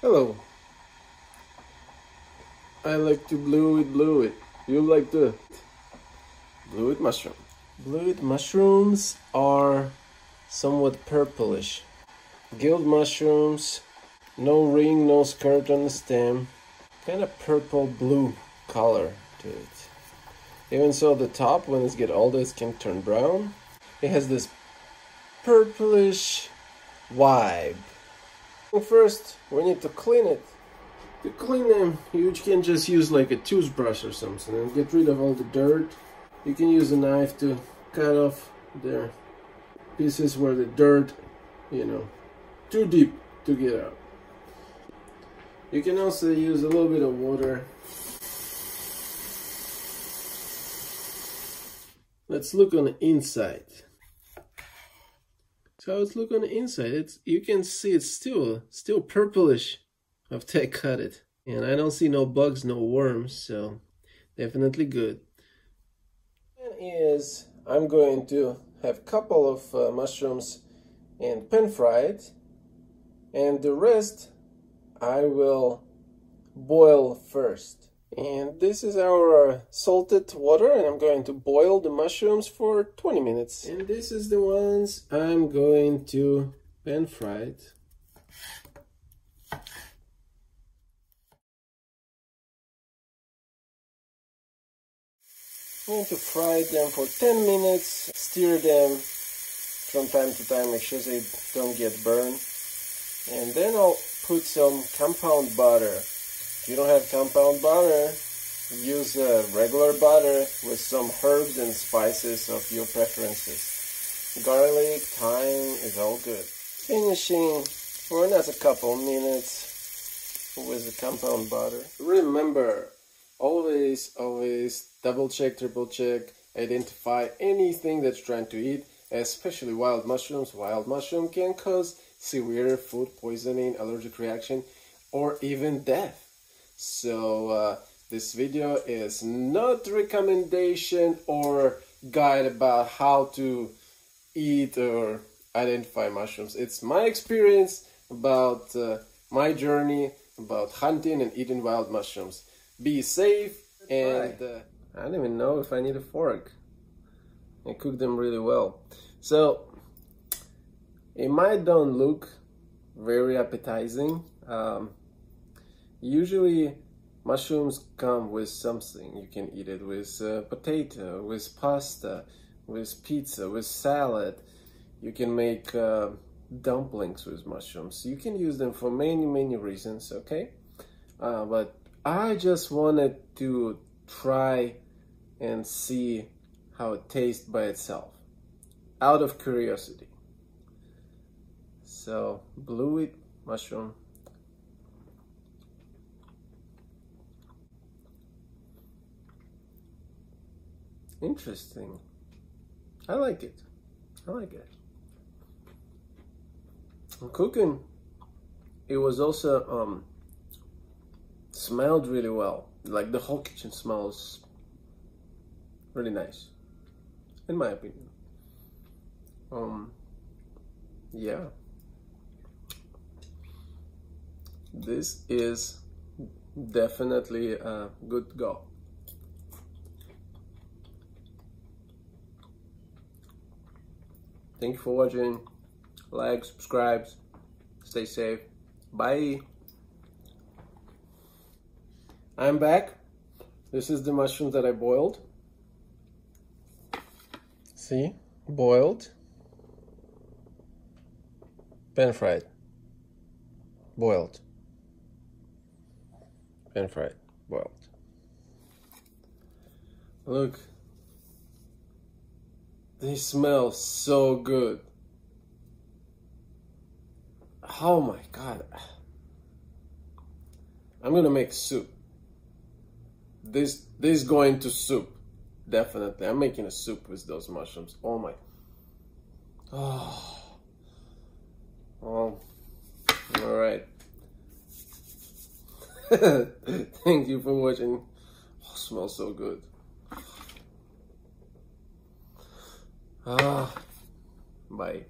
Hello. I like to blewit, blue it. You like to blewit mushroom. Blewit mushrooms are somewhat purplish. Gilt mushrooms, no ring, no skirt on the stem. Kind of purple blue color to it. Even so, the top, when it gets older, it can turn brown. It has this purplish vibe. First, we need to clean it. To clean them, you can just use like a toothbrush or something and get rid of all the dirt. You can use a knife to cut off the pieces where the dirt, you know, too deep to get out. You can also use a little bit of water. Let's look on the inside. So let's look on the inside. It's you can see it's still still purplish after I cut it. And I don't see no bugs, no worms, so definitely good. And is I'm going to have a couple of uh, mushrooms and pan fried and the rest I will boil first. And this is our uh, salted water and I'm going to boil the mushrooms for 20 minutes. And this is the ones I'm going to pan fry it. going to fry them for 10 minutes, stir them from time to time, make sure they don't get burned. And then I'll put some compound butter. If you don't have compound butter, use a regular butter with some herbs and spices of your preferences. Garlic, thyme is all good. Finishing for another couple minutes with the compound butter. Remember, always, always double check, triple check, identify anything that you're trying to eat, especially wild mushrooms. Wild mushroom can cause severe food poisoning, allergic reaction, or even death. So uh, this video is not recommendation or guide about how to eat or identify mushrooms. It's my experience about uh, my journey about hunting and eating wild mushrooms. Be safe and uh, I don't even know if I need a fork. I cook them really well. So it might don't look very appetizing. Um, usually mushrooms come with something. You can eat it with uh, potato, with pasta, with pizza, with salad. You can make uh, dumplings with mushrooms. You can use them for many, many reasons, okay? Uh, but I just wanted to try and see how it tastes by itself out of curiosity. So, blewit mushroom. Interesting. I like it. I like it. cooking, it was also um, smelled really well. Like the whole kitchen smells really nice, in my opinion. Um, yeah. This is definitely a good go. Thank you for watching. Like, subscribe, stay safe. Bye. I'm back. This is the mushroom that I boiled. See, boiled, pan fried, boiled, pan fried, boiled. Look, they smell so good. Oh my god. I'm gonna make soup. This this going to soup. Definitely. I'm making a soup with those mushrooms. Oh my. Oh. Oh all right. Thank you for watching. Oh, smells so good ah. Bye